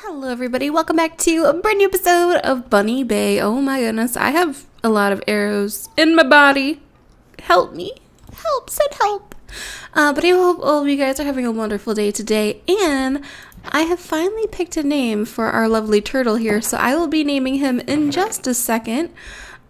Hello, everybody. Welcome back to a brand new episode of Bunny Bay. Oh my goodness, I have a lot of arrows in my body. Help me. Help, send help. Uh, but I hope all of you guys are having a wonderful day today. And I have finally picked a name for our lovely turtle here, so I will be naming him in just a second.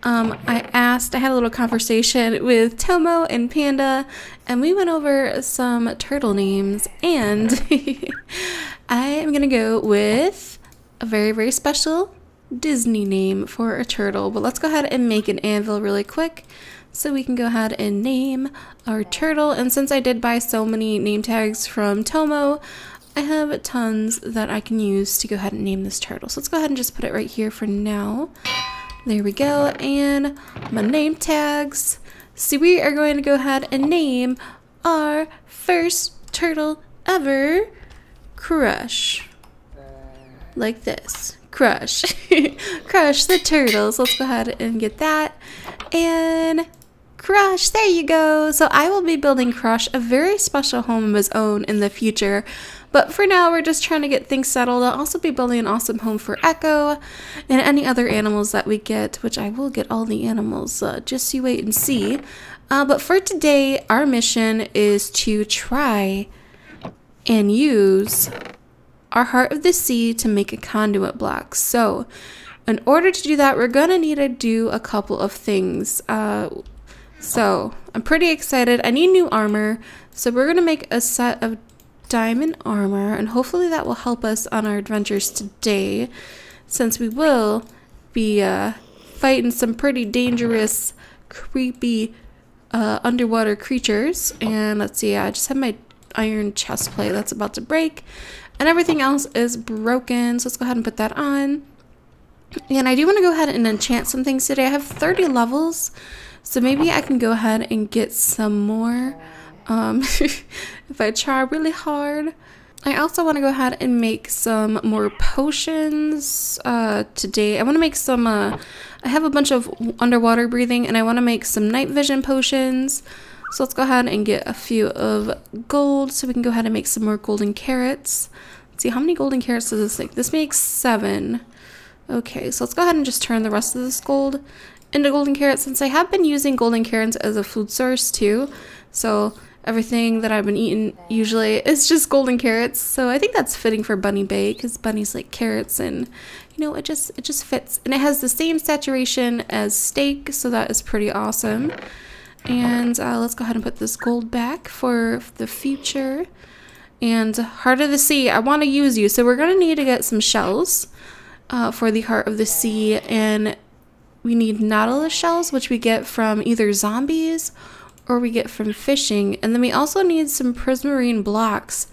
Um, I asked, I had a little conversation with Tomo and Panda, and we went over some turtle names, and I am gonna go with a very, very special Disney name for a turtle. But let's go ahead and make an anvil really quick so we can go ahead and name our turtle. And since I did buy so many name tags from Tomo, I have tons that I can use to go ahead and name this turtle. So let's go ahead and just put it right here for now. There we go. And my name tags. So we are going to go ahead and name our first turtle ever Crush. Like this. Crush. Crush the turtles. Let's go ahead and get that. And Crush, there you go. So I will be building Crush a very special home of his own in the future. But for now, we're just trying to get things settled. I'll also be building an awesome home for Echo and any other animals that we get, which I will get all the animals. Uh, just you wait and see. Uh, but for today, our mission is to try and use our Heart of the Sea to make a conduit block. So in order to do that, we're going to need to do a couple of things. Uh, so I'm pretty excited. I need new armor. So we're going to make a set of diamond armor and hopefully that will help us on our adventures today since we will be uh, fighting some pretty dangerous, creepy uh, underwater creatures. And let's see, I just have my iron chest plate that's about to break and everything else is broken. So let's go ahead and put that on. And I do want to go ahead and enchant some things today. I have 30 levels, so maybe I can go ahead and get some more um, if I try really hard. I also want to go ahead and make some more potions uh, today. I want to make some, uh, I have a bunch of underwater breathing and I want to make some night vision potions. So let's go ahead and get a few of gold so we can go ahead and make some more golden carrots. Let's see, how many golden carrots does this make? This makes seven. Okay, so let's go ahead and just turn the rest of this gold into golden carrots since I have been using golden carrots as a food source too. So everything that I've been eating usually is just golden carrots. So I think that's fitting for Bunny Bay because bunnies like carrots and you know, it just it just fits. And it has the same saturation as steak, so that is pretty awesome. And uh, let's go ahead and put this gold back for the future. And Heart of the Sea, I want to use you. So we're going to need to get some shells uh, for the Heart of the Sea. And we need nautilus shells, which we get from either zombies or we get from fishing. And then we also need some prismarine blocks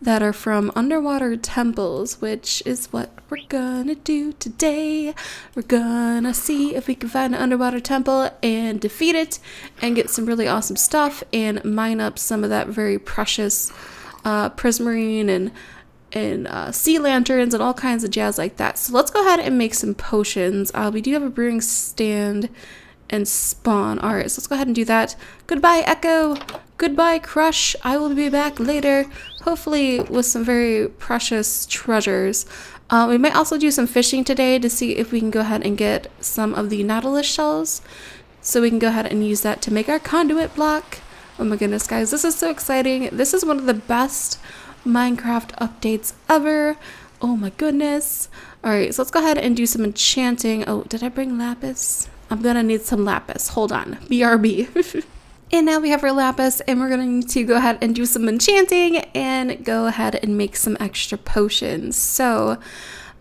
that are from underwater temples, which is what we're gonna do today. We're gonna see if we can find an underwater temple and defeat it and get some really awesome stuff and mine up some of that very precious uh, prismarine and and uh, sea lanterns and all kinds of jazz like that. So let's go ahead and make some potions. Uh, we do have a brewing stand and spawn. All right, so let's go ahead and do that. Goodbye, Echo. Goodbye, Crush. I will be back later, hopefully with some very precious treasures. Uh, we might also do some fishing today to see if we can go ahead and get some of the nautilus shells. So we can go ahead and use that to make our conduit block. Oh my goodness, guys, this is so exciting. This is one of the best Minecraft updates ever. Oh my goodness. Alright, so let's go ahead and do some enchanting. Oh, did I bring lapis? I'm gonna need some lapis. Hold on. BRB. and now we have our lapis and we're going to need to go ahead and do some enchanting and go ahead and make some extra potions. So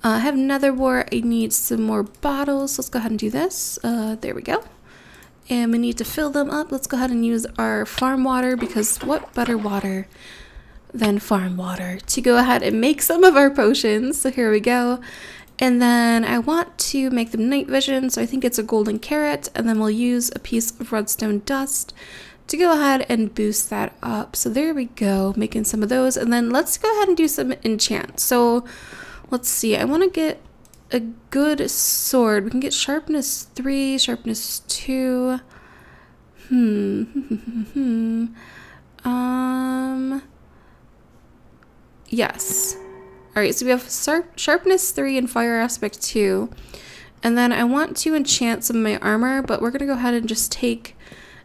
uh, I have another war. I need some more bottles. Let's go ahead and do this. Uh, there we go. And we need to fill them up. Let's go ahead and use our farm water because what better water than farm water to go ahead and make some of our potions. So here we go. And then I want to make them night vision, so I think it's a golden carrot, and then we'll use a piece of redstone dust to go ahead and boost that up. So there we go, making some of those. And then let's go ahead and do some enchant. So let's see, I want to get a good sword. We can get sharpness 3, sharpness 2. Hmm. um. Yes. Right, so we have sharp, sharpness 3 and fire aspect 2. And then I want to enchant some of my armor, but we're going to go ahead and just take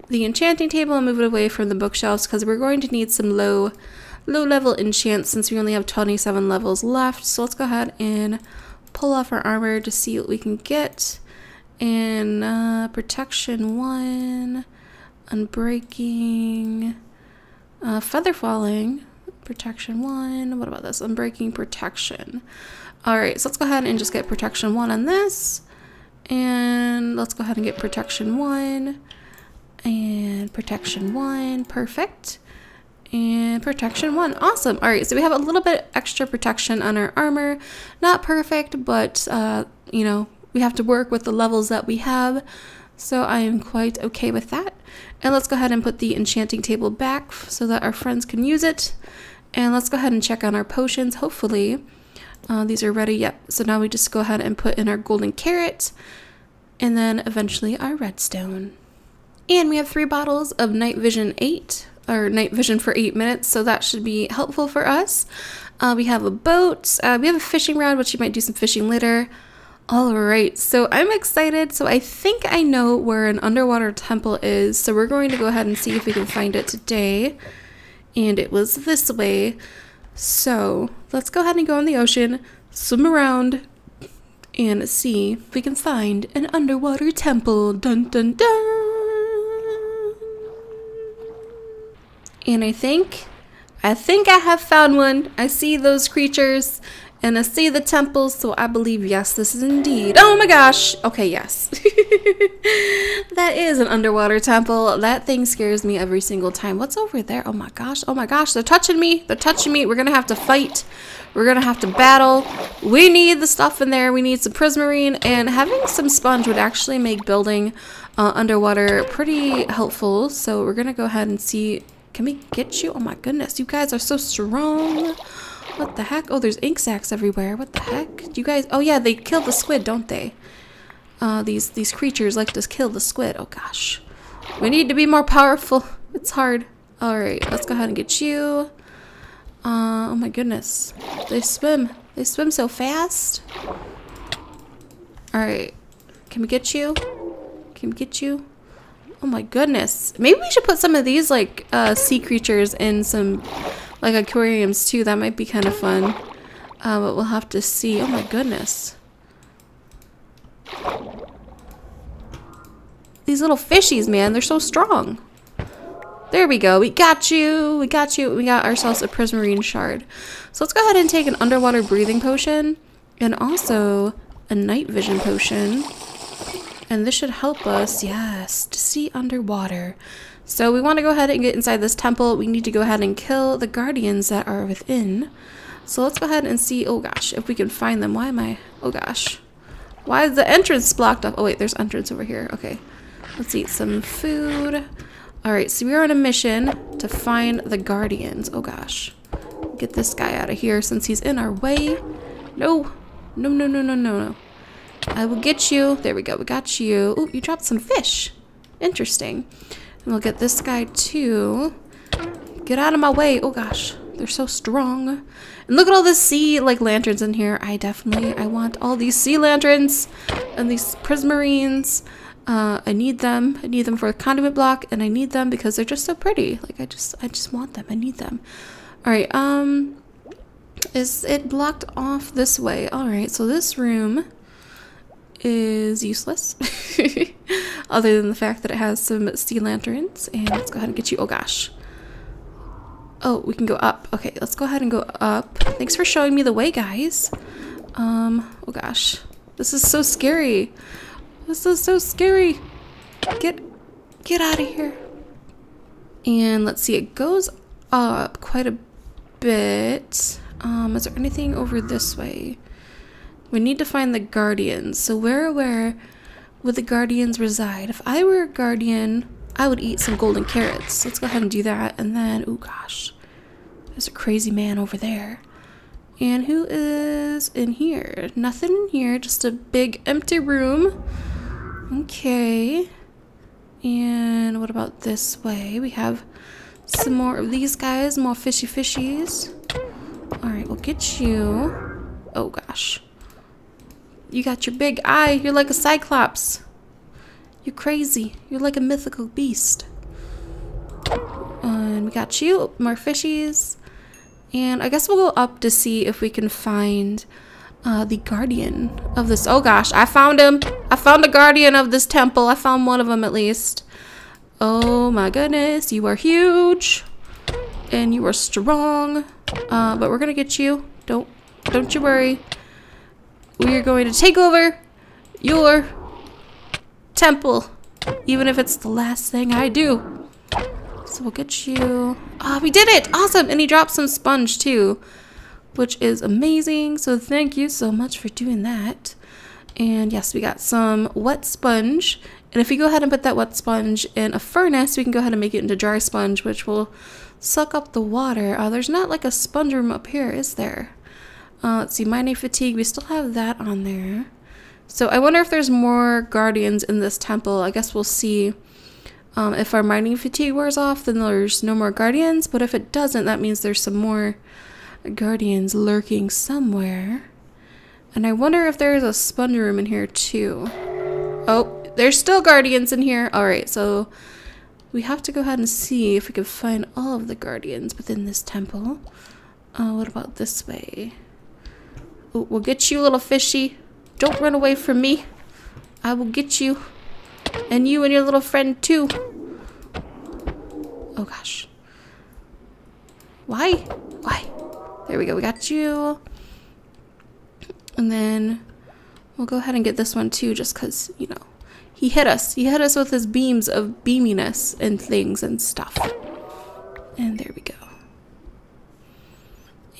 the enchanting table and move it away from the bookshelves because we're going to need some low low level enchants since we only have 27 levels left. So let's go ahead and pull off our armor to see what we can get. And uh, protection 1, unbreaking, uh, feather falling, protection 1. What about this? Unbreaking protection. Alright, so let's go ahead and just get protection 1 on this. And let's go ahead and get protection 1. And protection 1. Perfect. And protection 1. Awesome. Alright, so we have a little bit extra protection on our armor. Not perfect, but, uh, you know, we have to work with the levels that we have. So I am quite okay with that. And let's go ahead and put the enchanting table back so that our friends can use it. And let's go ahead and check on our potions, hopefully. Uh, these are ready, yep. So now we just go ahead and put in our golden carrot and then eventually our redstone. And we have three bottles of night vision 8 or night vision for 8 minutes, so that should be helpful for us. Uh, we have a boat, uh, we have a fishing rod, which you might do some fishing later. All right, so I'm excited. So I think I know where an underwater temple is. So we're going to go ahead and see if we can find it today. And it was this way. So let's go ahead and go in the ocean, swim around, and see if we can find an underwater temple. Dun dun dun. And I think, I think I have found one. I see those creatures and I see the temple, so I believe, yes, this is indeed. Oh my gosh. Okay, yes. that is an underwater temple. That thing scares me every single time. What's over there? Oh my gosh. Oh my gosh. They're touching me. They're touching me. We're to have to fight. We're to have to battle. We need the stuff in there. We need some prismarine. And having some sponge would actually make building uh, underwater pretty helpful. So we're to go ahead and see. Can we get you? Oh my goodness. You guys are so strong. What the heck? Oh, there's ink sacs everywhere. What the heck? Do you guys... Oh, yeah, they kill the squid, don't they? Uh, these, these creatures like to kill the squid. Oh, gosh. We need to be more powerful. It's hard. Alright, let's go ahead and get you. Uh, oh my goodness. They swim. They swim so fast. Alright. Can we get you? Can we get you? Oh my goodness. Maybe we should put some of these, like, uh, sea creatures in some like aquariums too. That might be kind of fun. Uh, but we'll have to see. Oh my goodness. These little fishies, man, they're so strong. There we go. We got you. We got you. We got ourselves a prismarine shard. So let's go ahead and take an underwater breathing potion and also a night vision potion. And this should help us, yes, to see underwater. So we want to go ahead and get inside this temple. We need to go ahead and kill the guardians that are within. So let's go ahead and see, oh gosh, if we can find them. Why am I, oh gosh. Why is the entrance blocked off? Oh wait, there's entrance over here. Okay, let's eat some food. All right, so we are on a mission to find the guardians. Oh gosh, get this guy out of here since he's in our way. No, no, no, no, no, no, no. I will get you. There we go, we got you. Oh, you dropped some fish. Interesting. And we'll get this guy too. Get out of my way. Oh gosh, they're so strong. And look at all the sea like lanterns in here. I definitely, I want all these sea lanterns and these prismarines. Uh, I need them. I need them for a conduit block and I need them because they're just so pretty. Like I just, I just want them. I need them. All right. Um, is it blocked off this way? All right. So this room is useless. Other than the fact that it has some sea lanterns. And let's go ahead and get you. Oh gosh. Oh, we can go up. Okay, let's go ahead and go up. Thanks for showing me the way, guys. Um, oh gosh. This is so scary. This is so scary. Get, get out of here. And let's see, it goes up quite a bit. Um, is there anything over this way? We need to find the guardians. So where where would the guardians reside? If I were a guardian, I would eat some golden carrots. Let's go ahead and do that. And then, oh gosh, there's a crazy man over there. And who is in here? Nothing in here, just a big empty room. Okay. And what about this way? We have some more of these guys, more fishy fishies. Alright, we'll get you. Oh gosh. You got your big eye. You're like a cyclops. You're crazy. You're like a mythical beast. And we got you. More fishies. And I guess we'll go up to see if we can find uh, the guardian of this. Oh gosh, I found him. I found the guardian of this temple. I found one of them at least. Oh my goodness, you are huge. And you are strong. Uh, but we're gonna get you. Don't, don't you worry. We are going to take over your temple. Even if it's the last thing I do. So we'll get you. Ah, oh, we did it! Awesome! And he dropped some sponge too, which is amazing. So thank you so much for doing that. And yes, we got some wet sponge. And if we go ahead and put that wet sponge in a furnace, we can go ahead and make it into dry sponge, which will suck up the water. Uh, there's not like a sponge room up here, is there? Uh, let's see, mining fatigue. We still have that on there. So I wonder if there's more guardians in this temple. I guess we'll see. Um, if our mining fatigue wears off, then there's no more guardians. But if it doesn't, that means there's some more guardians lurking somewhere. And I wonder if there's a sponge room in here too. Oh, there's still guardians in here. All right, so we have to go ahead and see if we can find all of the guardians within this temple. Uh, what about this way? We'll get you, little fishy. Don't run away from me. I will get you. And you and your little friend too. Oh gosh. Why? Why? There we go. We got you. And then we'll go ahead and get this one too just because, you know, he hit us. He hit us with his beams of beaminess and things and stuff. And there we go.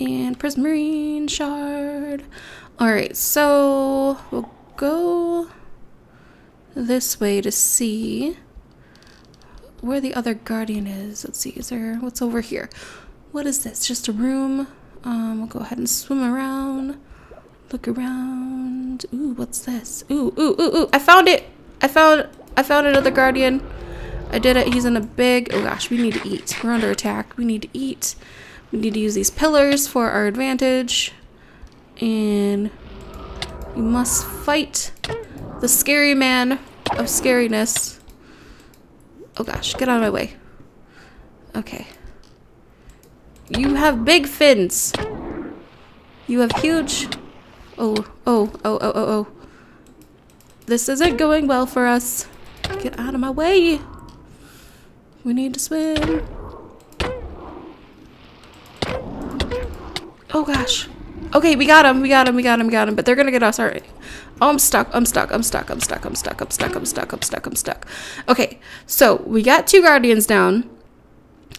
And prismarine shard. Alright, so we'll go this way to see where the other guardian is. Let's see, is there, what's over here? What is this? Just a room? Um, we'll go ahead and swim around, look around. Ooh, what's this? Ooh, ooh, ooh, ooh, I found it! I found, I found another guardian. I did it. He's in a big, oh gosh, we need to eat. We're under attack. We need to eat. We need to use these pillars for our advantage. And we must fight the scary man of scariness. Oh gosh, get out of my way. Okay. You have big fins. You have huge... Oh, oh, oh, oh, oh, oh. This isn't going well for us. Get out of my way. We need to swim. Oh gosh. Okay, we got him. We got him. We got him. We got him. But they're gonna get us. All right. Oh, I'm stuck. I'm stuck. I'm stuck. I'm stuck. I'm stuck. I'm stuck. I'm stuck. I'm stuck. I'm stuck. Okay. So we got two guardians down.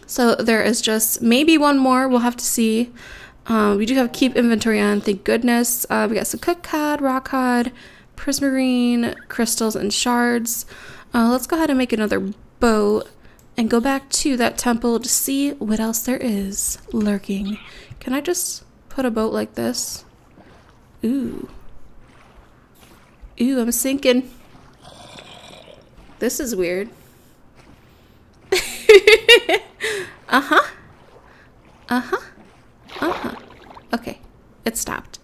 So there is just maybe one more. We'll have to see. Um, we do have keep inventory on. Thank goodness. Uh, we got some cook cod, rock cod, prismarine, crystals, and shards. Uh, let's go ahead and make another boat and go back to that temple to see what else there is lurking. Can I just put a boat like this? Ooh. Ooh, I'm sinking. This is weird. uh-huh. Uh-huh. Uh-huh. Okay. It stopped.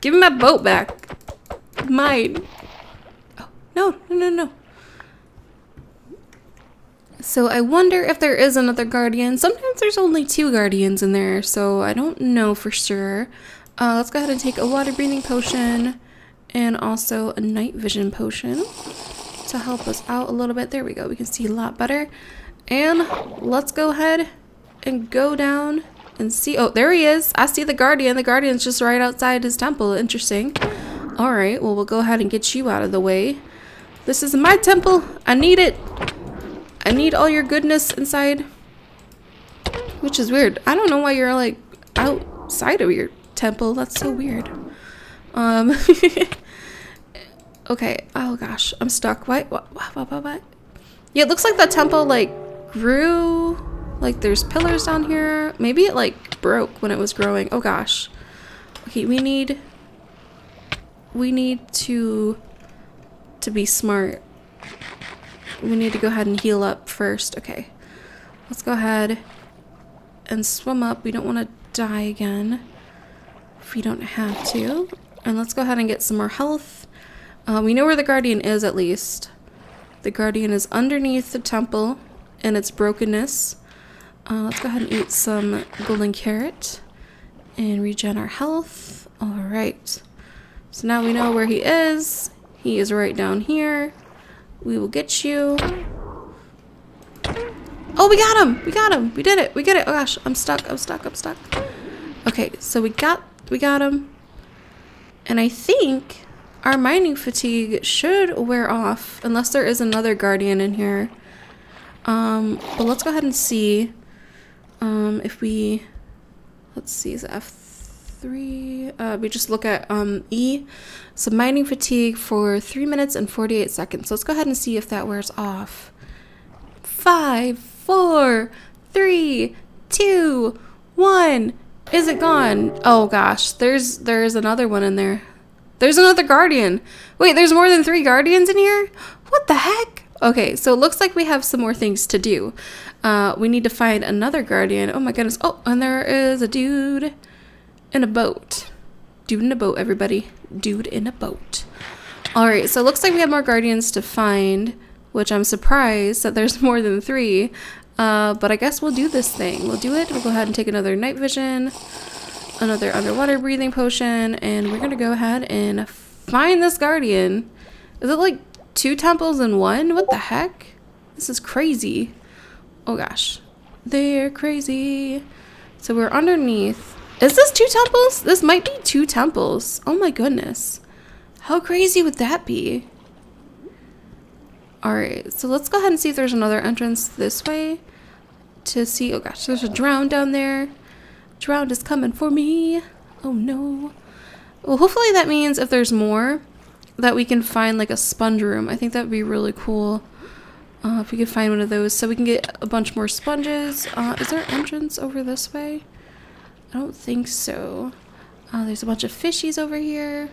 Give me my boat back. Mine. Oh, no, no, no, no. So I wonder if there is another guardian. Sometimes there's only two guardians in there, so I don't know for sure. Uh, let's go ahead and take a water breathing potion and also a night vision potion to help us out a little bit. There we go. We can see a lot better. And let's go ahead and go down and see. Oh, there he is. I see the guardian. The guardian's just right outside his temple. Interesting. All right. Well, we'll go ahead and get you out of the way. This is my temple. I need it. I need all your goodness inside. Which is weird. I don't know why you're like outside of your temple. That's so weird. Um. okay. Oh gosh, I'm stuck. What? What? What? What? What? Yeah, it looks like the temple like grew. Like there's pillars down here. Maybe it like broke when it was growing. Oh gosh. Okay, we need. We need to. To be smart we need to go ahead and heal up first. Okay. Let's go ahead and swim up. We don't want to die again if we don't have to. And let's go ahead and get some more health. Uh, we know where the Guardian is at least. The Guardian is underneath the temple and its brokenness. Uh, let's go ahead and eat some golden carrot and regen our health. Alright. So now we know where he is. He is right down here. We will get you. Oh, we got him! We got him! We did it! We get it! Oh gosh, I'm stuck, I'm stuck, I'm stuck. Okay, so we got we got him. And I think our mining fatigue should wear off unless there is another guardian in here. Um, but let's go ahead and see um, if we, let's see, is F3? Uh, we just look at um, E. Mining fatigue for 3 minutes and 48 seconds. So let's go ahead and see if that wears off. Five, four, three, two, one. Is it gone? Oh gosh, there's there's another one in there. There's another guardian. Wait, there's more than three guardians in here? What the heck? Okay, so it looks like we have some more things to do. Uh, we need to find another guardian. Oh my goodness. Oh, and there is a dude in a boat. Dude in a boat, everybody. Dude in a boat. Alright, so it looks like we have more guardians to find, which I'm surprised that there's more than three. Uh, but I guess we'll do this thing. We'll do it. We'll go ahead and take another night vision, another underwater breathing potion, and we're going to go ahead and find this guardian. Is it like two temples in one? What the heck? This is crazy. Oh gosh. They're crazy. So we're underneath. Is this two temples? This might be two temples. Oh my goodness. How crazy would that be? Alright, so let's go ahead and see if there's another entrance this way to see. Oh gosh, there's a drown down there. Drowned is coming for me. Oh no. Well, hopefully that means if there's more, that we can find like a sponge room. I think that would be really cool. Uh, if we could find one of those so we can get a bunch more sponges. Uh, is there entrance over this way? I don't think so. Uh, there's a bunch of fishies over here.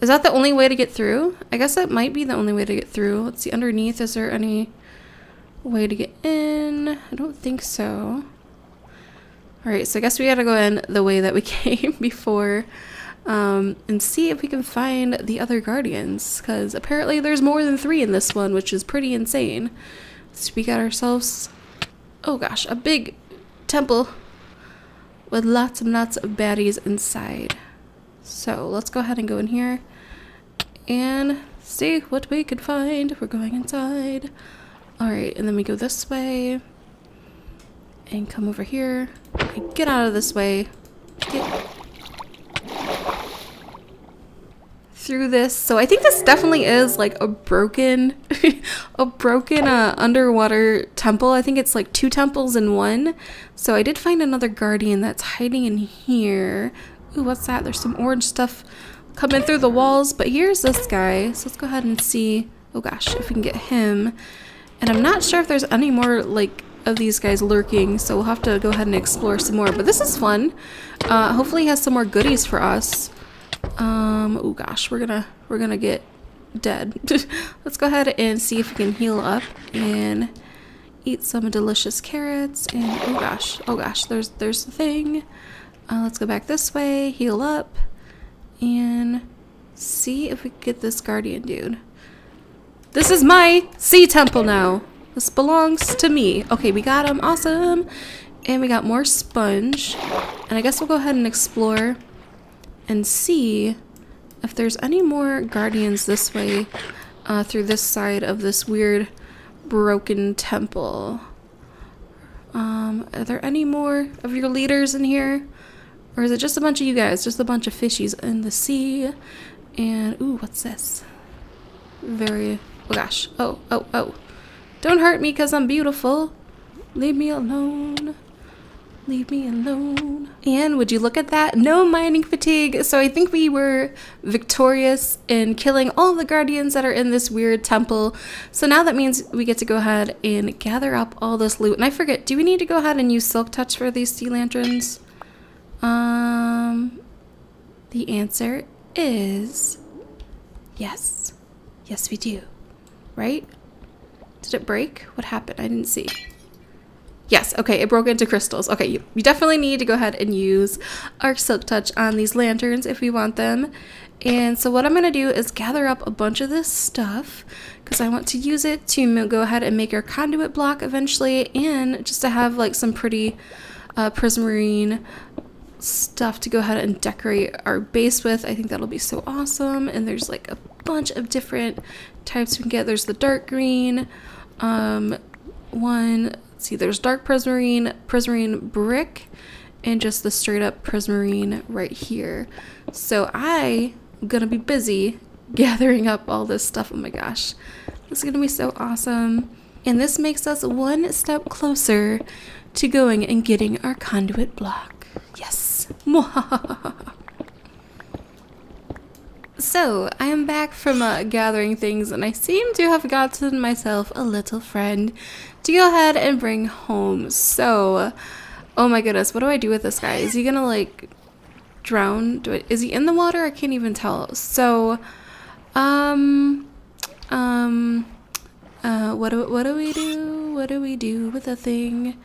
Is that the only way to get through? I guess that might be the only way to get through. Let's see underneath. Is there any way to get in? I don't think so. Alright, so I guess we gotta go in the way that we came before um, and see if we can find the other guardians because apparently there's more than three in this one, which is pretty insane. So we got ourselves, oh gosh, a big temple with lots and lots of baddies inside. So let's go ahead and go in here and see what we can find. We're going inside. Alright, and then we go this way and come over here and get out of this way. Get through this. So I think this definitely is like a broken, a broken uh, underwater temple. I think it's like two temples in one. So I did find another guardian that's hiding in here. Ooh, what's that? There's some orange stuff coming through the walls. But here's this guy. So let's go ahead and see. Oh gosh, if we can get him. And I'm not sure if there's any more like of these guys lurking, so we'll have to go ahead and explore some more. But this is fun. Uh, hopefully he has some more goodies for us. Um, oh gosh, we're gonna, we're gonna get dead. Let's go ahead and see if we can heal up and eat some delicious carrots. And oh gosh, oh gosh, there's, there's the thing. Uh, let's go back this way, heal up, and see if we get this guardian dude. This is my sea temple now. This belongs to me. Okay, we got him. Awesome. And we got more sponge. And I guess we'll go ahead and explore and see if there's any more guardians this way uh, through this side of this weird broken temple. Um, are there any more of your leaders in here? Or is it just a bunch of you guys? Just a bunch of fishies in the sea? And, ooh, what's this? Very, oh gosh. Oh, oh, oh. Don't hurt me because I'm beautiful. Leave me alone. Leave me alone. And would you look at that? No mining fatigue. So I think we were victorious in killing all the guardians that are in this weird temple. So now that means we get to go ahead and gather up all this loot. And I forget, do we need to go ahead and use silk touch for these sea lanterns? Um, the answer is yes. Yes, we do. Right? Did it break? What happened? I didn't see. Yes, okay, it broke into crystals. Okay, you, you definitely need to go ahead and use our Silk Touch on these lanterns if we want them. And so what I'm going to do is gather up a bunch of this stuff because I want to use it to go ahead and make our conduit block eventually and just to have like some pretty uh, prismarine stuff to go ahead and decorate our base with. I think that'll be so awesome. And there's like a bunch of different types we can get. There's the dark green um, one. See, there's dark prismarine, prismarine brick, and just the straight up prismarine right here. So I am gonna be busy gathering up all this stuff. Oh my gosh, this is gonna be so awesome. And this makes us one step closer to going and getting our conduit block. Yes. so, I am back from uh, gathering things and I seem to have gotten myself a little friend to go ahead and bring home. So, oh my goodness, what do I do with this guy? Is he gonna like drown? I, is he in the water? I can't even tell. So, um, um, uh, what do, what do we do? What do we do with the thing?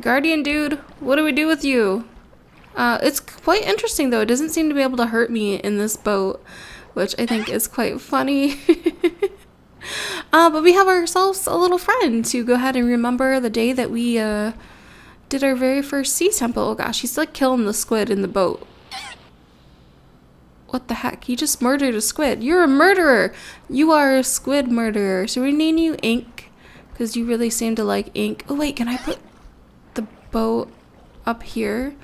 Guardian dude, what do we do with you? Uh, it's quite interesting though. It doesn't seem to be able to hurt me in this boat, which I think is quite funny. uh, but we have ourselves a little friend to go ahead and remember the day that we uh, did our very first sea temple. Oh gosh, he's like killing the squid in the boat. What the heck? He just murdered a squid. You're a murderer. You are a squid murderer. So we name you Ink because you really seem to like ink. Oh wait, can I put the boat up here.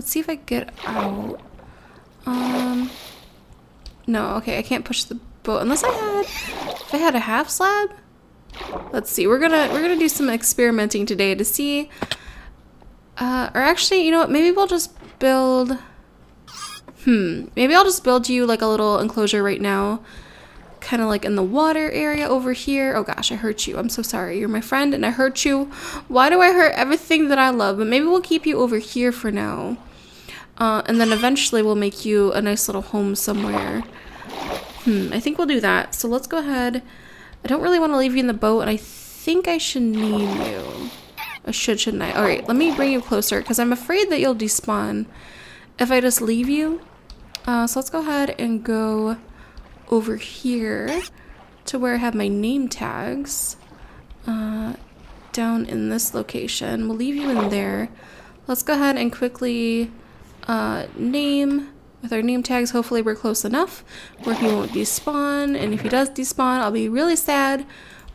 Let's see if I get out. Um, no, okay, I can't push the boat unless I had, if I had a half slab. Let's see, we're gonna, we're gonna do some experimenting today to see, uh, or actually, you know what, maybe we'll just build, hmm, maybe I'll just build you like a little enclosure right now kind of like in the water area over here. Oh gosh, I hurt you. I'm so sorry. You're my friend and I hurt you. Why do I hurt everything that I love? But maybe we'll keep you over here for now. Uh, and then eventually we'll make you a nice little home somewhere. Hmm, I think we'll do that. So let's go ahead. I don't really want to leave you in the boat and I think I should name you. I should, shouldn't I? Alright, let me bring you closer because I'm afraid that you'll despawn if I just leave you. Uh, so let's go ahead and go over here to where I have my name tags uh, down in this location. We'll leave you in there. Let's go ahead and quickly uh, name with our name tags. Hopefully we're close enough where he won't despawn. And if he does despawn, I'll be really sad.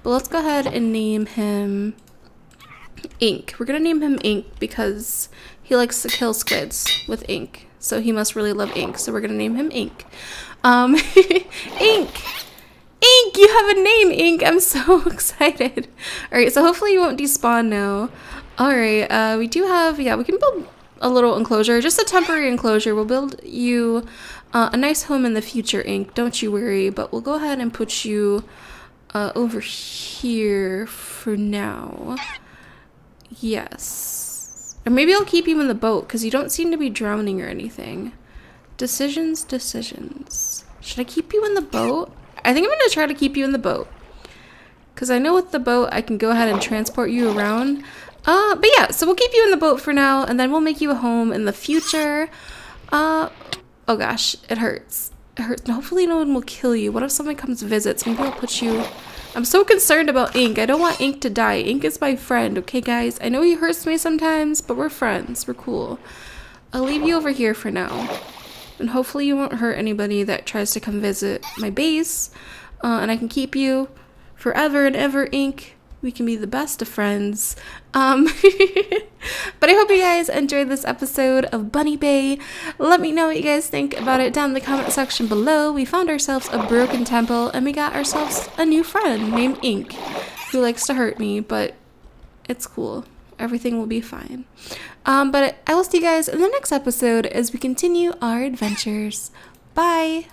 But let's go ahead and name him Ink. We're going to name him Ink because he likes to kill squids with ink. So he must really love ink. So we're going to name him Ink. Um, Ink! Ink! You have a name, Ink! I'm so excited. Alright, so hopefully you won't despawn now. Alright, uh, we do have, yeah, we can build a little enclosure, just a temporary enclosure. We'll build you uh, a nice home in the future, Ink. Don't you worry, but we'll go ahead and put you uh, over here for now. Yes. Or maybe I'll keep you in the boat because you don't seem to be drowning or anything. Decisions, decisions. Should I keep you in the boat? I think I'm going to try to keep you in the boat. Because I know with the boat, I can go ahead and transport you around. Uh, but yeah, so we'll keep you in the boat for now, and then we'll make you a home in the future. Uh, oh gosh, it hurts. It hurts. Hopefully no one will kill you. What if someone comes visits? Maybe I'll put you... I'm so concerned about Ink. I don't want Ink to die. Ink is my friend, okay guys? I know he hurts me sometimes, but we're friends. We're cool. I'll leave you over here for now. And hopefully you won't hurt anybody that tries to come visit my base. Uh, and I can keep you forever and ever, Ink. We can be the best of friends. Um, but I hope you guys enjoyed this episode of Bunny Bay. Let me know what you guys think about it down in the comment section below. We found ourselves a broken temple and we got ourselves a new friend named Ink who likes to hurt me, but it's cool everything will be fine. Um, but I will see you guys in the next episode as we continue our adventures. Bye!